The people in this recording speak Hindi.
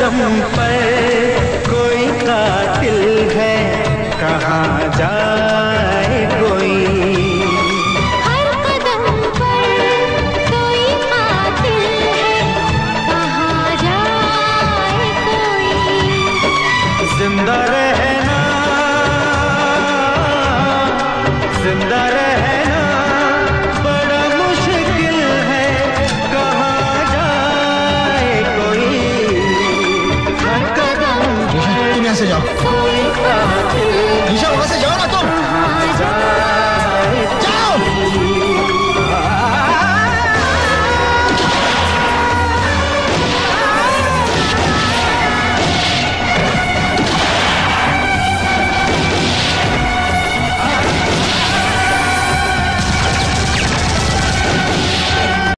कदम पर कोई कातिल है। कहाँ जाए कोई? हर कदम पर कोई कातिल है। कहाँ जाए कोई? ज़िंदा रहना ज़िंदा रहना। 是最好的